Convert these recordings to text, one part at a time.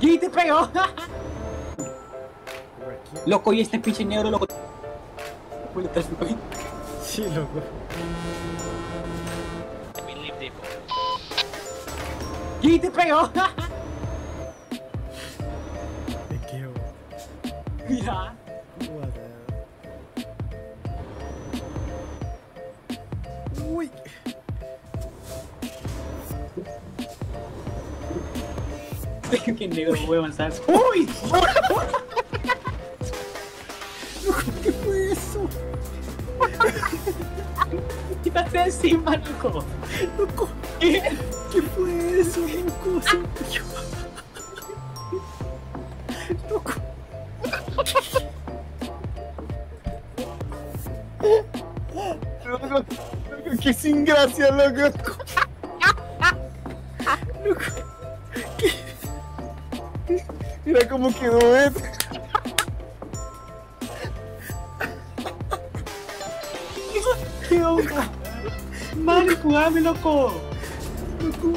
¡Y te pegó! Loco, y este pinche negro, loco. Sí, loco. ¡Y te pegó! Me quedo. Mira. What the- Uy. Qué negro, voy a avanzar. ¡Uy! ¿Qué fue eso? ¡Quítate encima, loco! Loco, ¿Qué? ¿qué fue eso, loco? Se. Loco. Loco, loco, qué sin gracia. Loco. Mira cómo quedó esto. ¿Qué onda? Jugame, loco. Loco.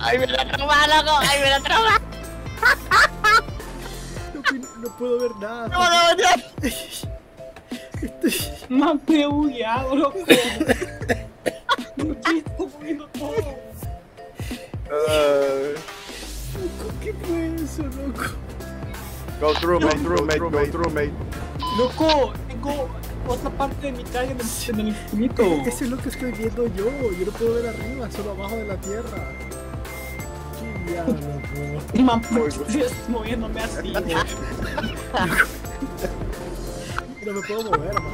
¡Ay, me la troma, loco! ¡Ay, me la y no, no puedo ver nada. ¡No, no, no! Estoy... Más me he bugueado, loco. ¿Qué fue eso, loco? go through, mate, through, mate, go through, mate. Loco, tengo otra parte de mi calle en el, en el infinito. Eso es lo que estoy viendo yo. Yo no puedo ver arriba, solo abajo de la tierra. ¿Qué diablo, loco? Man, ¿por qué estás moviéndome así? No me puedo mover, ma.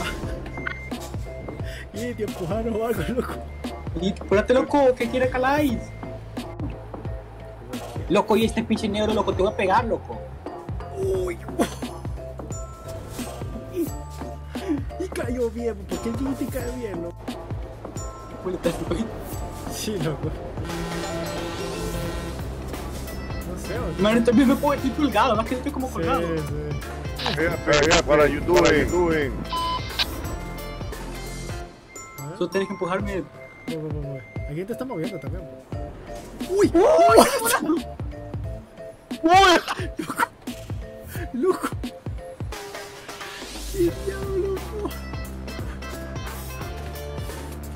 Y te empujaron o algo, loco. Y espérate, loco, ¿qué quiere Calais? Loco, y este pinche negro, loco, te voy a pegar, loco. Uy. Y, y cayó bien, ¿por qué el te cae bien, loco? Uy, Sí, loco. No sé, oye. Man, también me puedo estoy colgado, más que estoy como Sí, colgado. sí. Yeah, yeah, what are you doing? What are you doing? A ver. Solo tienes que empujarme. Voy, voy, voy, voy. Aquí te está moviendo también. ¡Uy! ¡Loco! ¡Qué diablo, loco!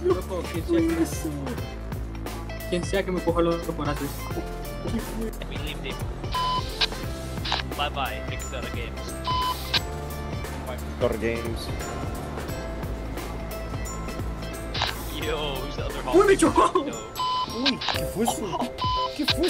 Loco, ¿Qué sea fue que, eso? quien sea que me coja los brazos. ¿Qué fue? We leave depot. Bye bye, Mixer Games. Car games. Yo, who's the other? ¡Uy, me chocó! No. Uy, ¿qué fue eso? ¿Qué fue